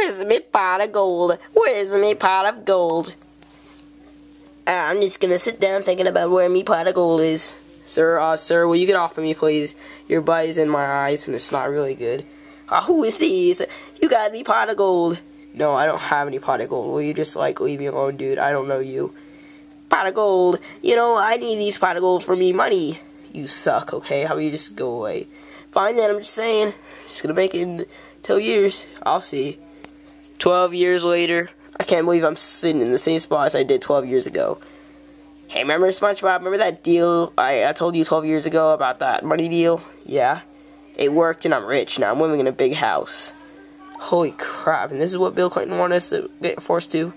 Where's my pot of gold? Where's my pot of gold? I'm just gonna sit down thinking about where my pot of gold is. Sir, uh, sir, will you get off of me, please? Your butt is in my eyes, and it's not really good. Uh, who is this? You got me pot of gold. No, I don't have any pot of gold. Will you just, like, leave me alone, dude? I don't know you. Pot of gold. You know, I need these pot of gold for me money. You suck, okay? How about you just go away? Fine then, I'm just saying. Just gonna make it in two years. I'll see. Twelve years later. I can't believe I'm sitting in the same spot as I did 12 years ago. Hey, remember SpongeBob? Remember that deal I, I told you 12 years ago about that money deal? Yeah. It worked and I'm rich now. I'm living in a big house. Holy crap. And this is what Bill Clinton wanted us to get forced to?